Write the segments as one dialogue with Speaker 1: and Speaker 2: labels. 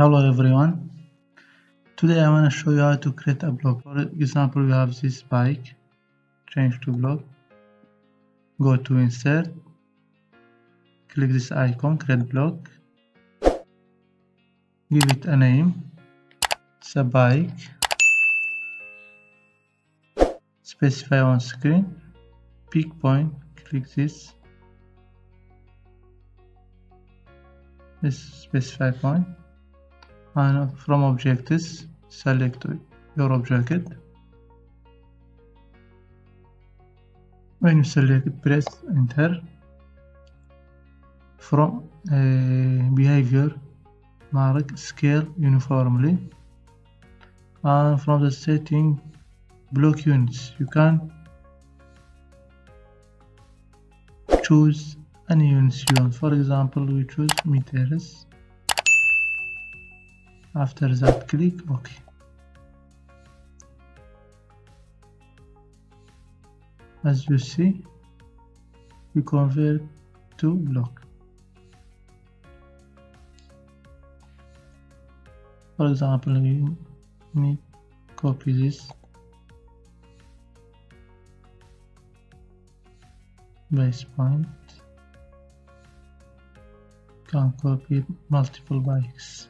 Speaker 1: Hello everyone. Today I want to show you how to create a block. For example, we have this bike. Change to block. Go to insert. Click this icon, create block. Give it a name. It's a bike. Specify on screen. Pick point. Click this. This specify point and from objects select your object when you select press enter. From uh, behavior mark scale uniformly. And from the setting block units. You can choose any units you want. For example we choose meters after that click ok. As you see we convert to block. For example we need copy this. Base point. Can copy multiple bikes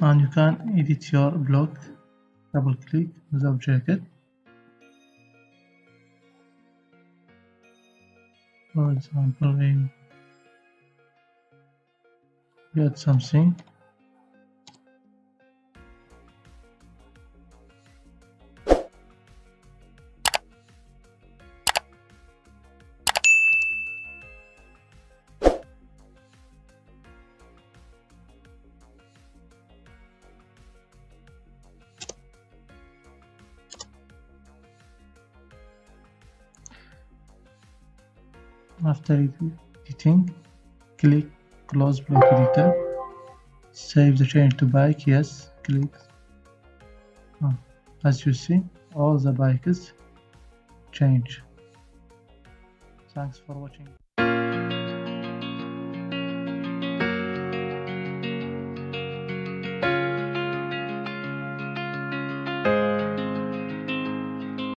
Speaker 1: and you can edit your block double click the object for example we get something after editing click close block editor. Save the change to bike yes click. Oh, as you see all the bikes change. Thanks for watching